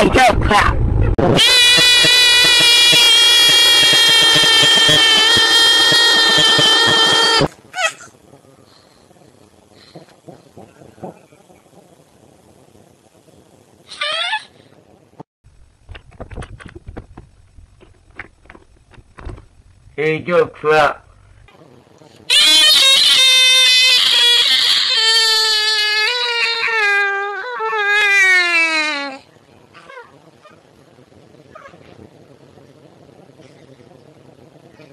Hey, yo, clap. Hey, yo, clap.